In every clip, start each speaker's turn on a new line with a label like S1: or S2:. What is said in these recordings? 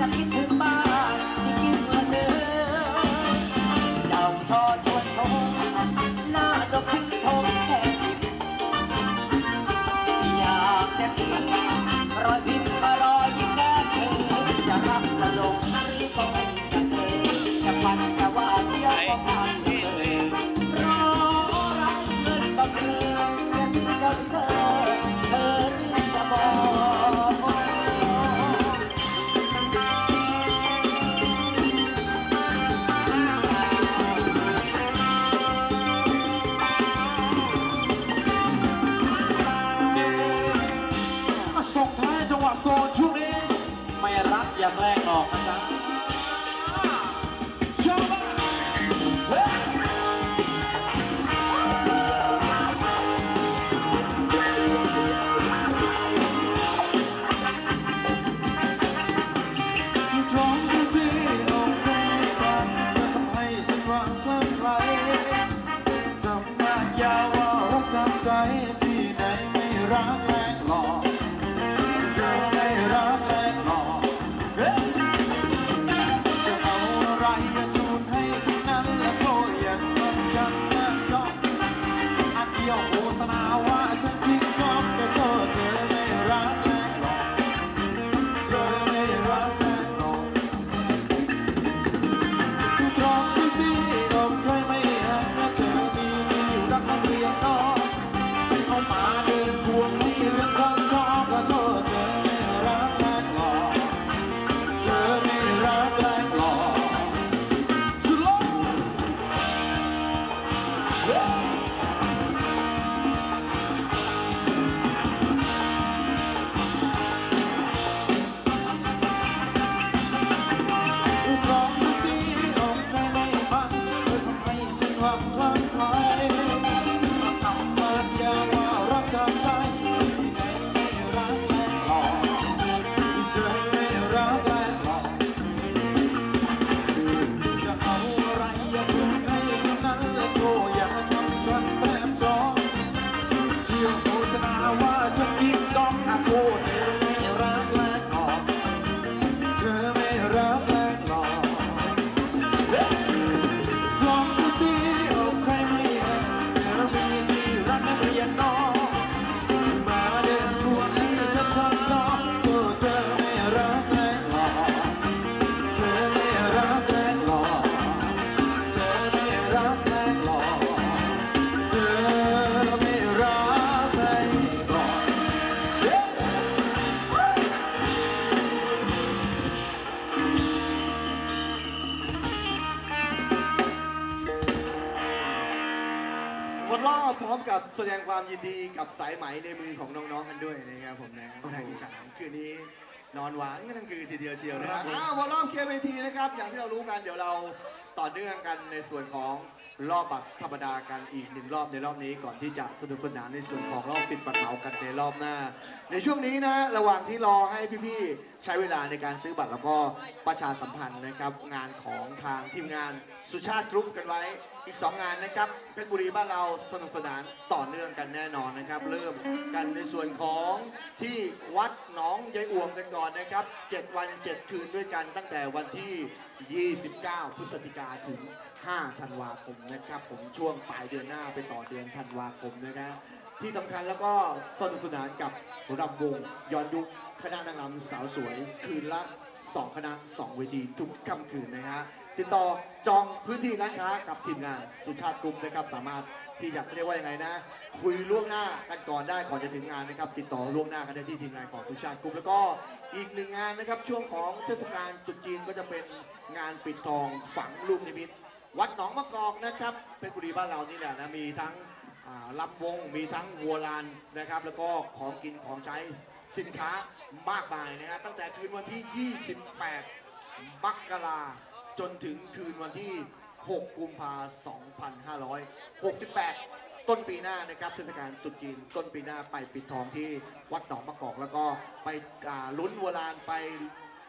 S1: Thank you. รักอย่าแกออก แสดงความยินดีกับสาย
S2: ไหมในมือ
S3: ของน้องๆกันด้วยนะครับผมนะ
S2: โอ้โห
S3: นายที่ฉางคืนนี้นอนหวานกันทั้งคืนทีเดียวเชียวนะค
S2: ครั
S3: รับบอ้าวพอรอบเคลียร์เวทีนะครับ อย่างที่เรารู้กันเดี๋ยวเราต่อเนื่องกันในส่วนของรอบบัตรธรรมดากันอีกหนึ่งรอบในรอบนี้ก่อนที่จะสนุกสนานในส่วนของรอบฟิตบัตรเหมากันในรอบหน้า ในช่วงนี้นะระหว่างที่รอให้พี่ๆใช้เวลาในการซื้อบัตรแล้วก็ประชาสัมพันธ์นะครับงานของทางทีมงานสุชาติกรุ๊ปกันไว้ อีก 2 งานนะครับเพชรบุรีบ้านเราสนุกสนานต่อเนื่องกันแน่นอนนะครับ เริ่มกันในส่วนของที่วัดหนองยายอ่วมกันก่อนนะครับ 7 วัน 7 คืนด้วยกันตั้งแต่วันที่ 29 พฤศจิกาถึง 5 ธันวาคมนะครับ ผมช่วงปลายเดือนหน้าไปต่อเดือนธันวาคมนะครับที่สำคัญแล้วก็สนุกสนานกับรำวงย้อนยุคคณะนางรำสาวสวย คืนละ 2 คณะ 2 เวทีทุกค่ำคืนนะฮะ ติดต่อจองพื้นที่ร้านค้ากับทีมงานสุชาติกรุ๊ปนะครับสามารถที่จะเรียกว่ายังไงนะ คุยล่วงหน้ากันก่อนได้ก่อนจะถึงงานนะครับ ติดต่อล่วงหน้ากันได้ที่ทีมงานของสุชาติกรุ๊ปแล้วก็อีกหนึ่งงานนะครับ ช่วงของเทศกาลตรุษจีนก็จะเป็นงานปิดทองฝังลูกนิมิตวัดหนองมะกอกนะครับเป็นบุรีบ้านเรานี่แหละนะมีทั้งลำวงมีทั้งวัวลานนะครับ แล้วก็ของกินของใช้สินค้ามากมายนะฮะตั้งแต่คืนวันที่ 28 มกรา จนถึงคืนวันที่ 6 กุมภา2568 ต้นปีหน้านะครับเทศกาลตรุษจีนต้นปีหน้าไปปิดทองที่วัดหนองมะกอก แล้วก็ไปลุ้นวัวลานไป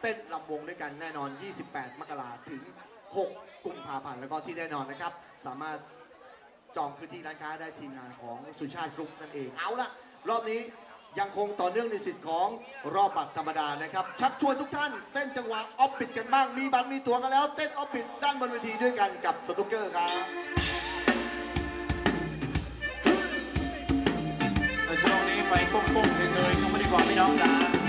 S3: เต้นลำวงด้วยกันแน่นอน 28 มกราถึง 6 กุมภาพันธ์แล้วก็ที่แน่นอนนะครับ สามารถจองพื้นที่ร้านค้าได้ทีมงานของสุชาติกรุ๊ปนั่นเองเอาละรอบนี้ ยังคงต่อเนื่องในสิทธิ์ของรอบบัตรธรรมดานะครับ ชักชวนทุกท่านเต้นจังหวะ off-beat กันบ้าง มีบัตรมีตัวกันแล้ว เต้น off-beat ด้านบนเวทีด้วยกันกับสตุกเกอร์ครับ
S2: ช่วงนี้ไปก้มๆเงยๆเข้ามาดีกว่าพี่น้องจ้า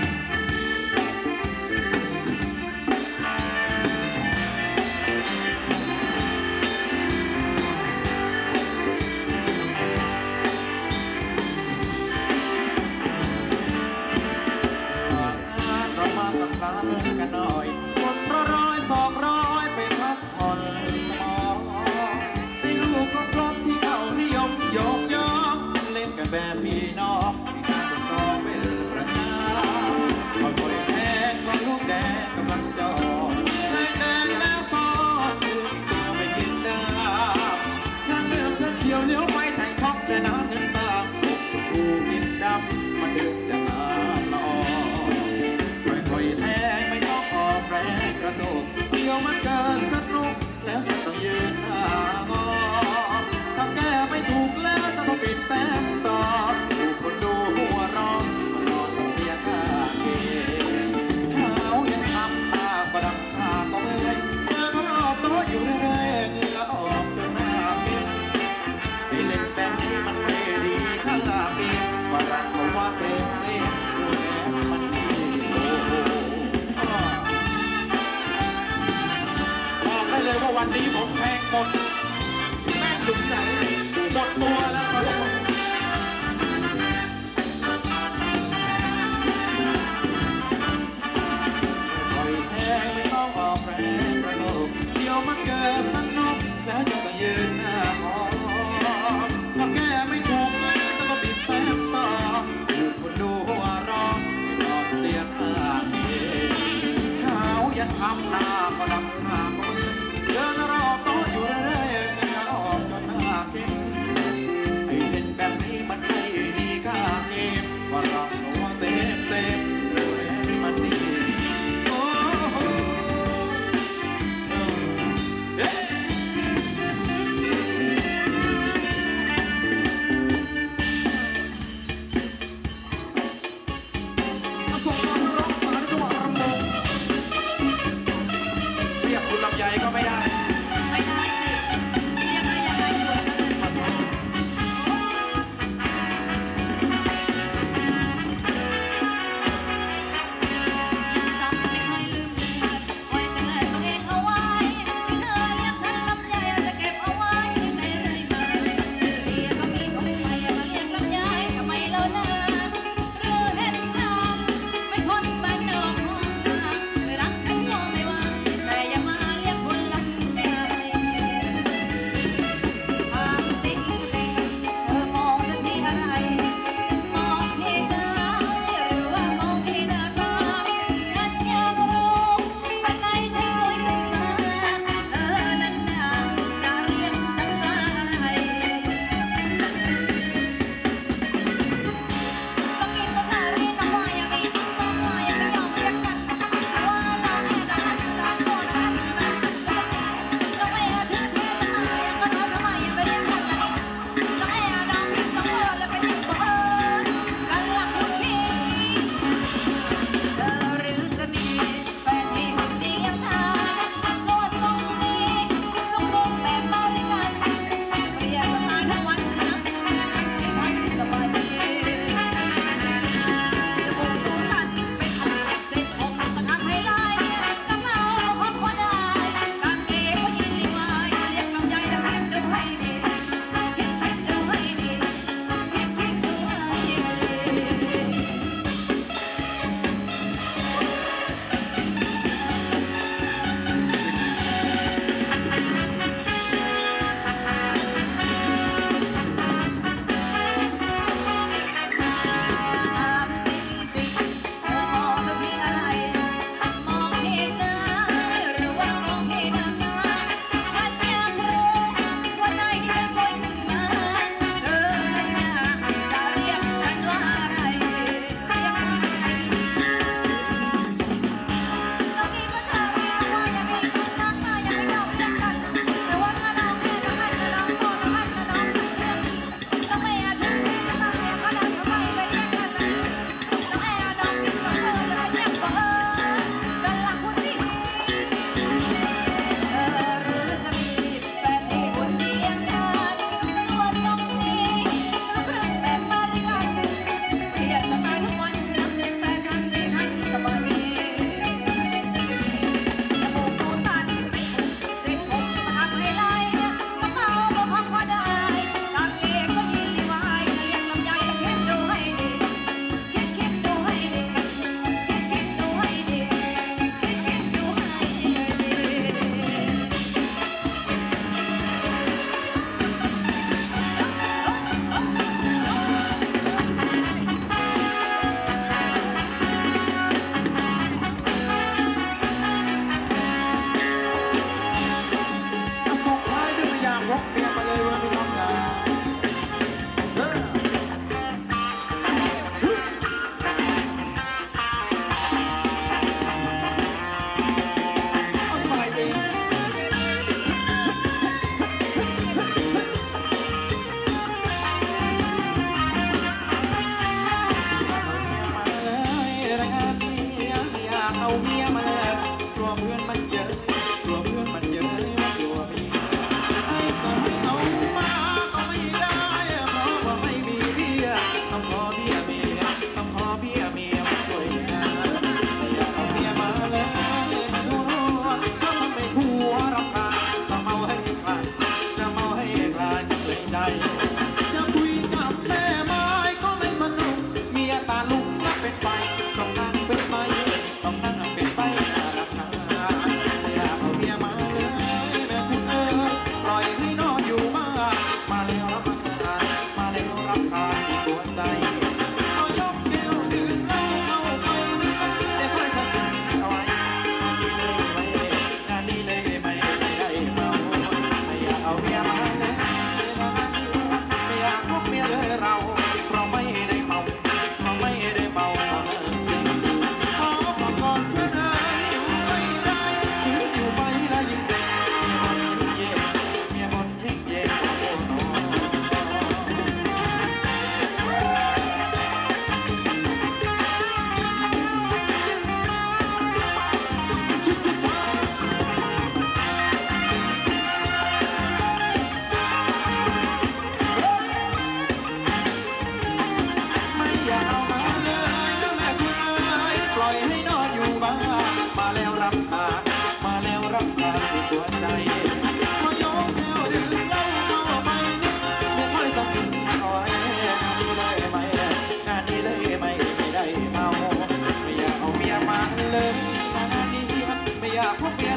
S2: ไ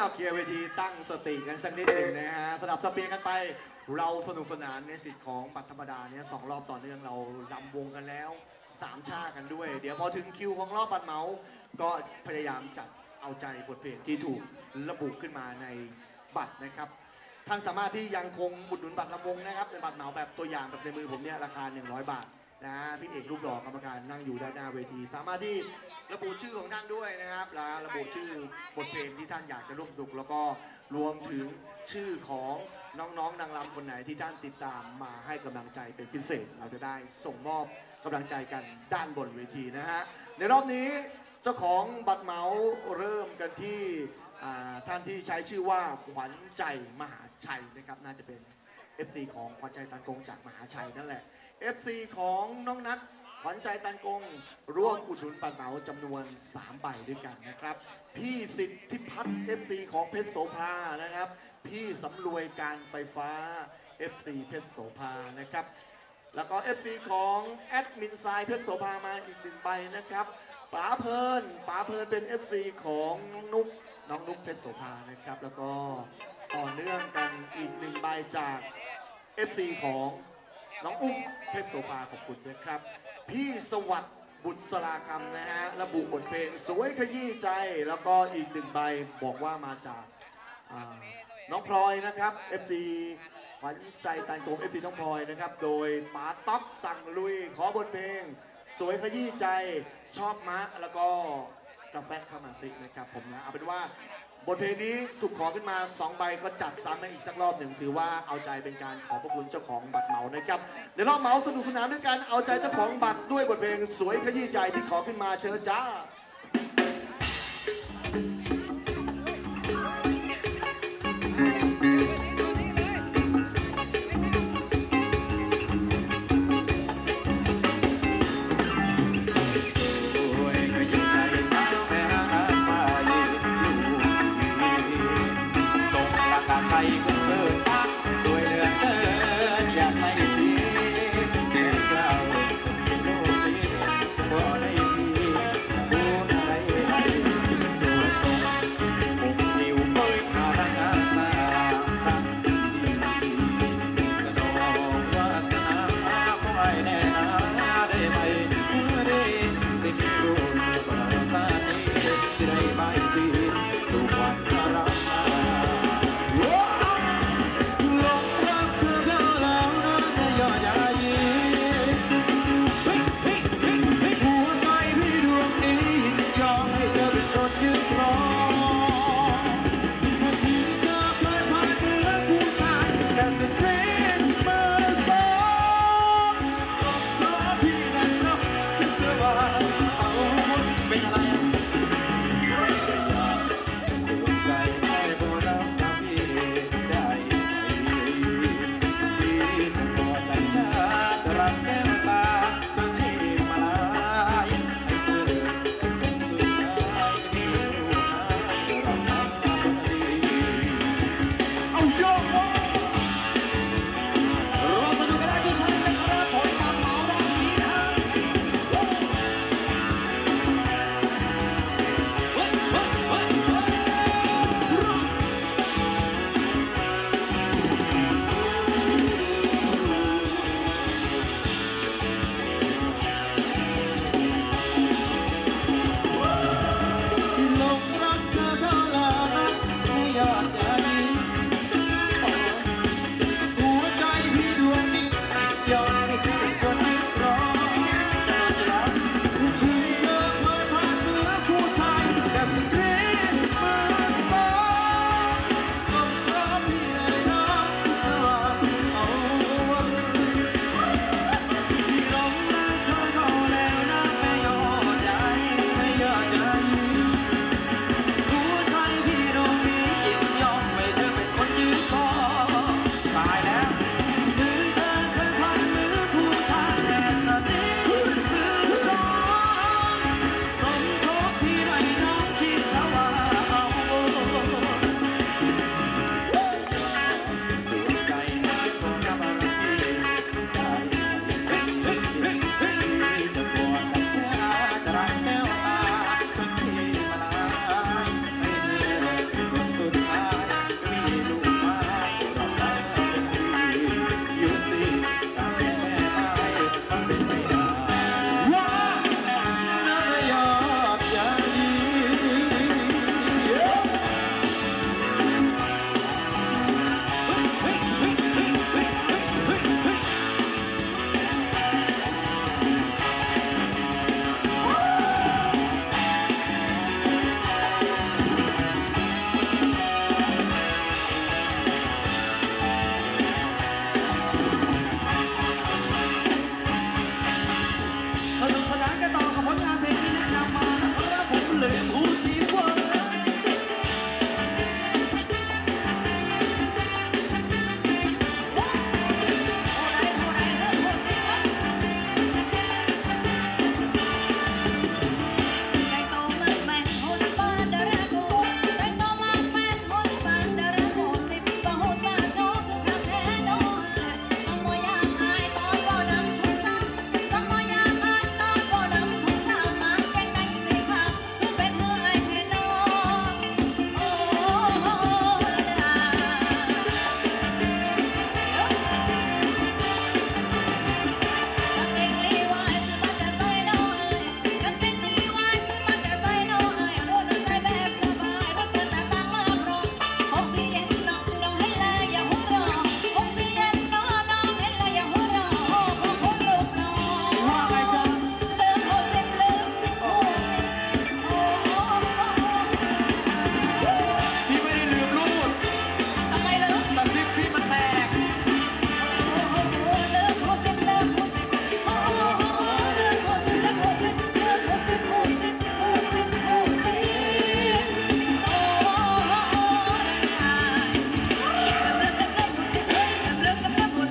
S2: รับเอาเคลียร์เวทีตั้งส
S3: ติกันสักนิดหนึ่งนะฮะสลับสเปียร์กันไป เราสนุกสนานในสิทธิ์ของบัตรธรรมดาเนี่ยสองรอบต่อเนื่องเรารำวงกันแล้วสามชากันด้วย เดี๋ยวพอถึงคิวของรอบบัตรเมาส์ก็พยายามจัดเอาใจบทเพลงที่ถูกระบุขึ้นมาในบัตรนะครับ ท่านสามารถที่ยังคงอุดหนุนบัตรลำวงนะครับเป็นบัตรเหมาแบบตัวอย่างแบบในมือผมเนี่ยราคา 100 บาท นะฮะพี่เอกรูปหล่อกรรมการนั่งอยู่ด้านหน้าเวที สามารถที่ระบุชื่อของท่านด้วยนะครับและระบุชื่อบทเพลงที่ท่านอยากจะร่วมสนุกแล้วก็รวมถึงชื่อของน้องๆนางรำคนไหนที่ท่านติดตามมาให้กำลังใจเป็นพิเศษ เราจะได้ส่งมอบกำลังใจกันด้านบนเวทีนะฮะในรอบนี้เจ้าของบัตรเหมาเริ่มกันที่อ่าท่านที่ใช้ชื่อว่าขวัญใจมหาชัยนะครับน่าจะเป็น FC ของขวัญใจตันกงจากมหาชัยนั่นแหละ FC ของน้องนัทขวัญใจตันกง ร่วมอุดหนุนปันเหมาจำนวน 3 ใบด้วยกันนะครับ พี่สิทธิพัฒน์ FC ของเพชรโสภานะครับ พี่สำรวยการไฟฟ้า FC เพชรโสภานะครับ แล้วก็ FC ของแอดมินไซเพชรโสภามาอีกหนึ่งใบนะครับป๋าเพลินป๋าเพลินเป็น FC ของน้องนุ๊กน้องนุ๊กเพชรโสภานะครับ แล้วก็ต่อเนื่องกันอีกหนึ่งใบจาก FC ของ น้องอุ้มเพชรโสภาขอบคุณนะครับ พี่สวัสดิ์บุตรสลาคำนะฮะระบุบทเพลงสวยขยี้ใจ แล้วก็อีกหนึ่งใบบอกว่ามาจากอ่าน้องพลอยนะครับ FC ขวัญใจตันโกง FC น้องพลอยนะครับ โดยป๋าต๊อกสั่งลุยขอบทเพลง สวยขยี้ใจชอบมะแล้วก็ กาแฟเข้ามาซินะครับผมนะเอาเป็นว่าบทเพลงนี้ถูกขอขึ้นมา 2 ใบก็จัดซ้ำให้อีกสักรอบหนึ่งถือว่าเอาใจเป็นการขอบพระคุณเจ้าของบัตรเหมานะครับเดี๋ยวเราเหมาสนุกสนานด้วยกันเอาใจเจ้าของบัตรด้วยบทเพลงสวยขยี้ใจที่ขอขึ้นมาเชิญจ้า